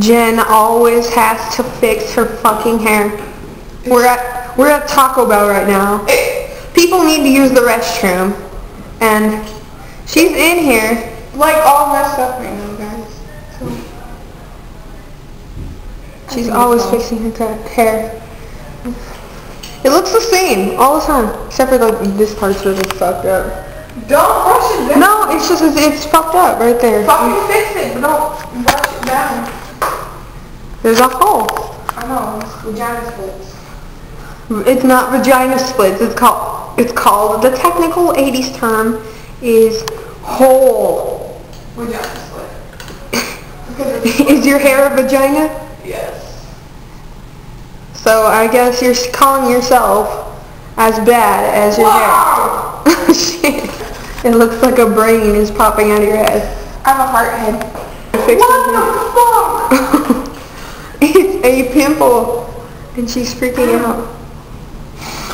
Jen always has to fix her fucking hair. We're at we're at Taco Bell right now. People need to use the restroom, and she's in here Like all messed up right now, guys. So, She's always fixing her hair. It looks the same all the time, except for like this part's really fucked up. don't brush it down. No, it's just it's fucked up right there. Fucking fix it, but don't brush it down. There's a hole. I know, it's vagina splits. It's not vagina splits. It's called it's called the technical 80s term is hole. Vagina split. Is your hair a vagina? yes. So I guess you're calling yourself as bad as your Wow! hair. Shit. It looks like a brain is popping out of your head. I have a heart head. What your the fuck? hair. it's a pimple, and she's freaking out.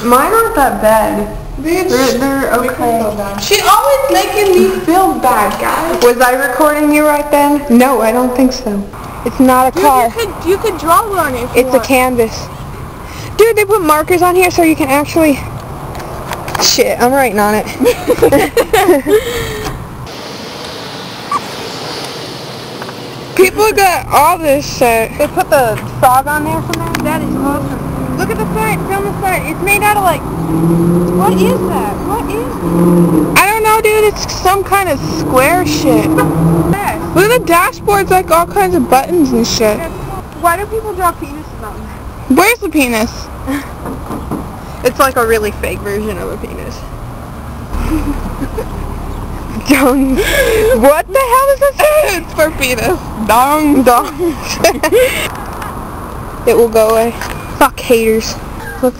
Mine aren't that bad. Bitch. They're, they're okay. She always making me feel bad, guys. Was I recording you right then? No, I don't think so. It's not a car. You could, you could draw on it It's a canvas. Dude, they put markers on here so you can actually... Shit, I'm writing on it. People got all this shit. They put the frog on there for me? That is awesome. Look at the side, film the side. It's made out of like... What is that? What is that? I don't know, dude. It's some kind of square shit. Look at the dashboard's like all kinds of buttons and shit. Why do people draw penises on there? Where's the penis? it's like a really fake version of a penis. Dong. What the hell is this? it's for penis. Dong. Dong. it will go away. Fuck haters. Look.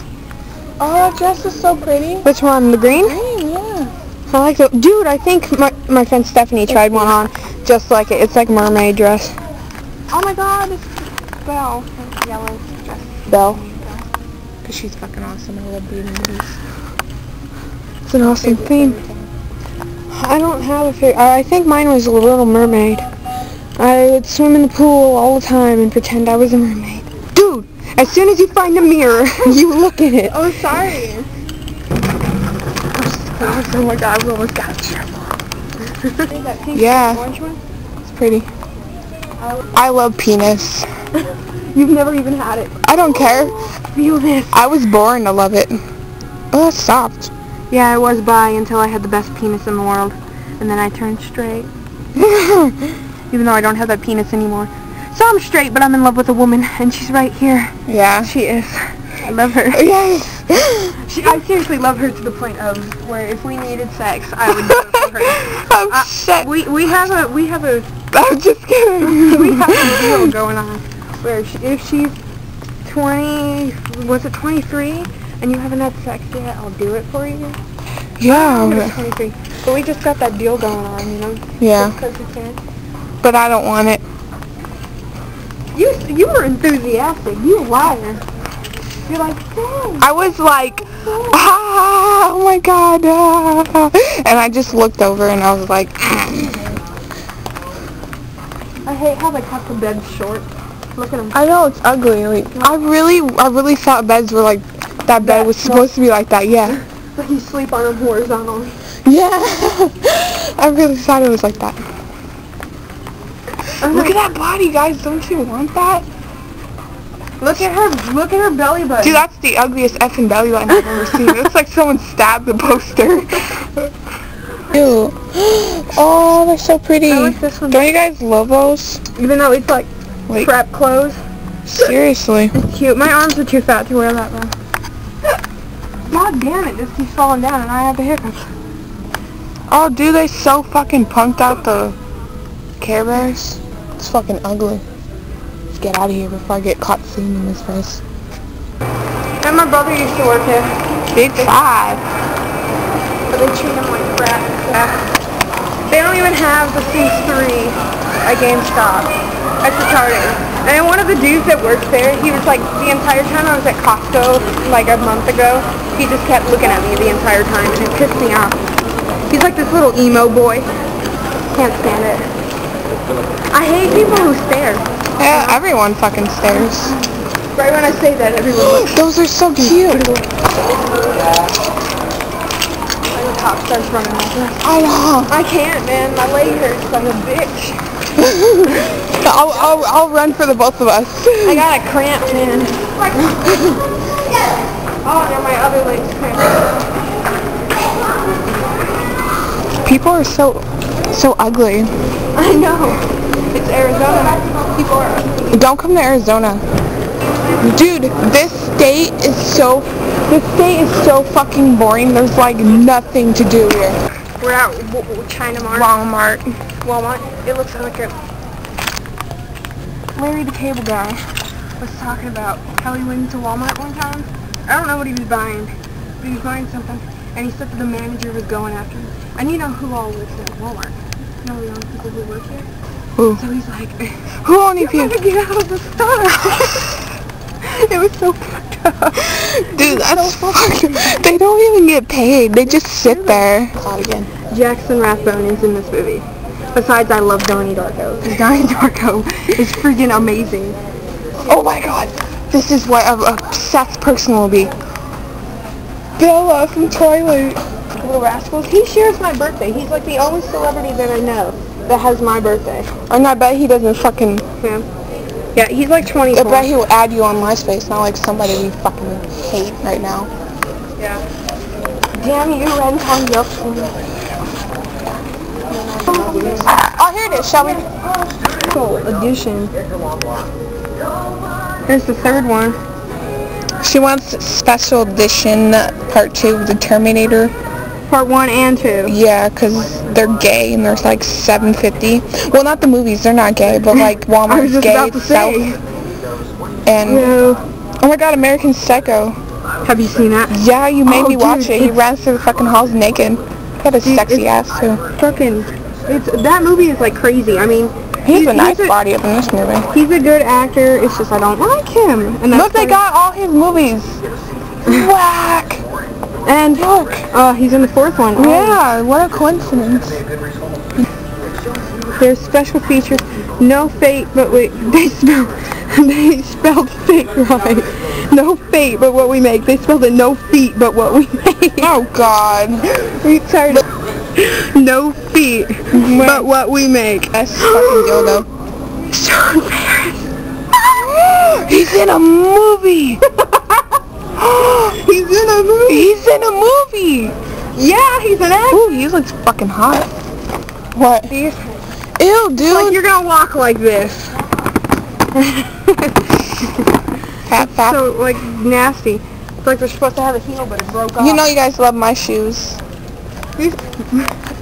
Oh, that dress is so pretty. Which one? The green? Green, yeah. I like it. Dude, I think my, my friend Stephanie tried one on just like it. It's like mermaid dress. Oh my god, it's Belle. Yellow dress. Belle. Because she's fucking awesome. I love Beauty. It's an awesome theme. I don't have a favorite. I think mine was a Little Mermaid. I would swim in the pool all the time and pretend I was a mermaid. Dude, as soon as you find a mirror, you look at it. Oh, sorry. Oh my god, we almost got you. Yeah. orange one? It's pretty. I love penis. You've never even had it. I don't care. Feel this. I was born to love it. Oh, that stopped. Yeah, I was bi until I had the best penis in the world. And then I turned straight. Even though I don't have that penis anymore. So I'm straight, but I'm in love with a woman, and she's right here. yeah. She is. I love her. Yes. She, I seriously love her to the point of where if we needed sex, I would do it for her. I'm Uh, shit. We we have a we have a I'm just kidding. we have a deal going on where she, if she's 20, was it 23, and you haven't had sex yet, I'll do it for you. Yeah. It's 23, but we just got that deal going on, you know. Yeah. Because we can. But I don't want it. You you were enthusiastic. You liar. You're like, dang. I was like, ah, oh my god, ah. and I just looked over and I was like, I hate how they cut the bed short. Look at them. I know it's ugly. Like, I really, I really thought beds were like that. Bed was supposed to be like that. Yeah, Like you sleep on them horizontally. yeah. I really thought it was like that. Uh-huh. Look at that body, guys. Don't you want that? Look at her. Look at her belly button. Dude, that's the ugliest effing belly button I've ever seen. It looks like someone stabbed the poster. Ew. Oh, they're so pretty. I like this one. Don't you guys love those? Even though it's like Like, prep clothes. seriously. It's cute. My arms are too fat to wear that though. God damn it, this keeps falling down and I have the hiccups. Oh, dude, they so fucking punked out the Care Bears. It's fucking ugly. Let's get out of here before I get caught seeing in this place. And my brother used to work here, Big five. but they treat him like crap. They don't even have the C3 at GameStop. That's retarded. And one of the dudes that works there, he was like, the entire time I was at Costco, like a month ago, he just kept looking at me the entire time, and it pissed me off. He's like this little emo boy. Can't stand it. I hate people who stare. Yeah, Everyone fucking stares. Right when I say that, everyone looks Those are so cute. Cop starts running over. I know. I can't, man. My leg hurts like a bitch. I'll, I'll, I'll run for the both of us. I got a cramp, man. oh, now my other leg's cramped. People are so, so ugly. I know. It's Arizona. People are. Don't come to Arizona. Dude, this state is so, this state is so fucking boring. There's like nothing to do here. We're at w- w- China Mart. Walmart. Walmart. It looks like a... Larry the Cable Guy was talking about how he went to Walmart one time. I don't know what he was buying, but he was buying something, and he said that the manager was going after him. And you know who all works at Walmart? You know the only people who work here? Who? So he's like, Who only you people? get out of the store. it was so Dude, that's fucked. They don't even get paid. They just sit there. Again. Jackson Rathbone is in this movie. Besides, I love Donnie Darko. Donnie Darko is freaking amazing. Oh my god. This is what a a obsessed person will be. Bella from Twilight. Little Rascals. He shares my birthday. He's like the only celebrity that I know that has my birthday. And I bet he doesn't fucking... Yeah. Yeah, he's like 24. I bet he will add you on MySpace, not like somebody we fucking hate right now. Yeah. Damn you, Renton Oh, here it is, shall we? Cool edition. Here's the third one. She wants special edition part two of the Terminator. Part one and two. Yeah, 'cause they're gay and there's like 750. Well, not the movies, they're not gay, but like Walmart's gay itself. And No. oh my god, American Psycho. Have you seen that? Yeah, you made Oh, me watch dude, it. He runs through the fucking halls naked. He had a Dude, sexy ass too. Fucking. It's that movie is like crazy. I mean, He has he's- a nice he's body up in this movie. He's a good actor. It's just I don't like him. And Look, they got all his movies. Whack. Uh, he's in the fourth one. Oh, Yeah, what a coincidence. There's special features. No fate, but wait, they spell they spelled fate right. No fate, but what we make. They spelled it no feet, but what we make. Oh god. we Retarded. No feet, but what we make. That's fucking dildo. Sean Paris. He's in a movie. He's in a movie. He's in a movie. Yeah, he's an actor. Ooh, he looks fucking hot. What? He's Ew, dude. like you're gonna walk like this. fat, fat. So like nasty. It's like they're supposed to have a heel, but it broke off. you know you guys love my shoes.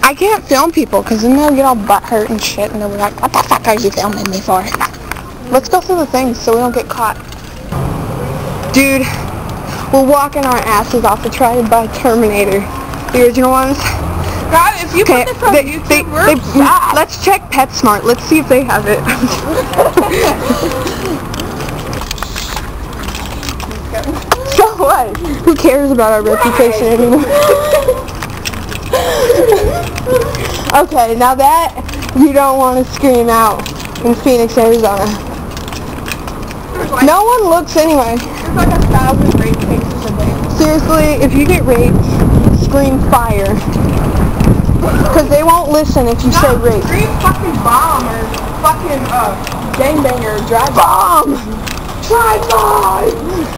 I can't film people because then they'll get all butt hurt and shit and they'll be like, what the fuck are you filming me for? Let's go through the things so we don't get caught. Dude, we're walking our asses off to try to buy Terminator. The original ones. God, if you Okay, they, they, they, let's check PetSmart. Let's see if they have it. so what? Who cares about our reputation anymore? okay, now that you don't want to scream out in Phoenix, Arizona. No one looks anyway. There's like a thousand rape cases a day. Seriously, if you get raped, scream fire. Because they won't listen if you say rape. Scream fucking bomb or fucking uh, gangbanger, drive Bomb! drive by.